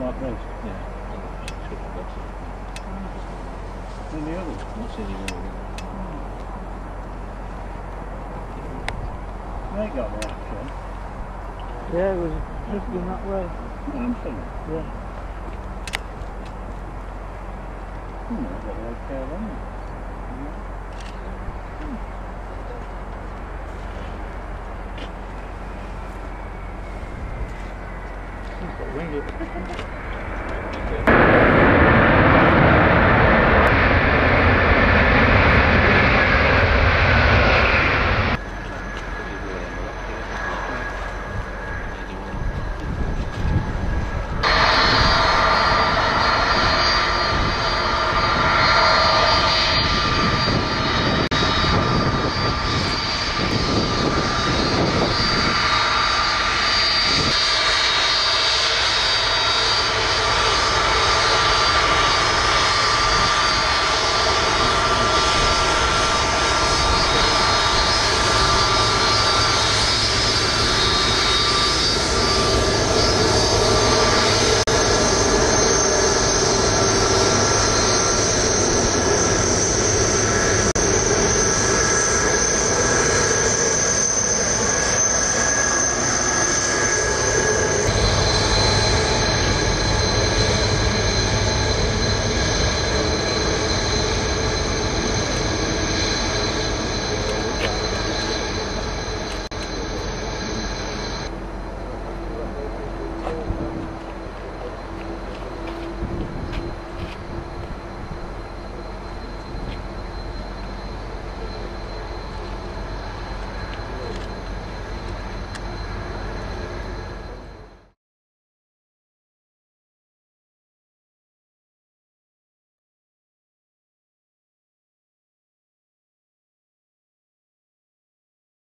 Yeah. yeah. And the others? Not any other? They got that, yeah. Yeah, it was looking that way. No, I'm saying. Yeah. Hmm, Vem it.